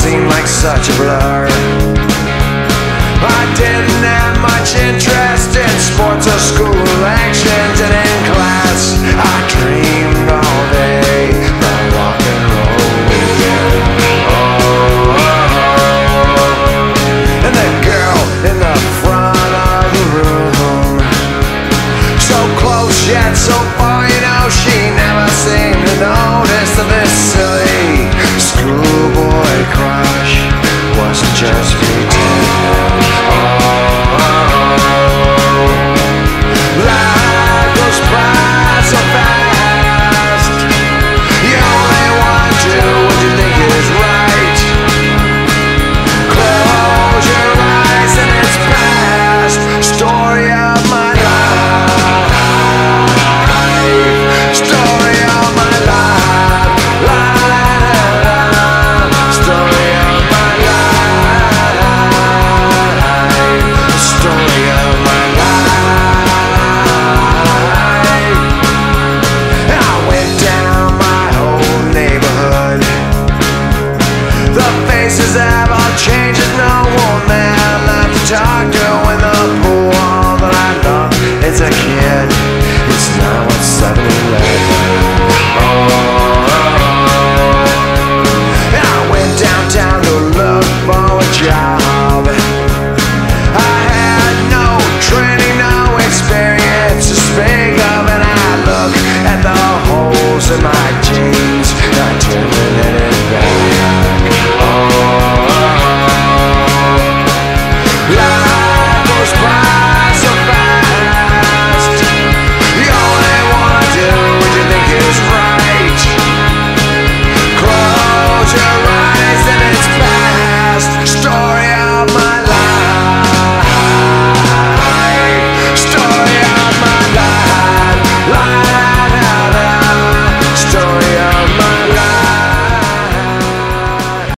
seemed like such a blur. I didn't have much interest in sports or school actions, and in class I dreamed all day about rock and roll. Oh. And that girl in the front of the room, so close yet so far, you know, she never seemed to notice the this.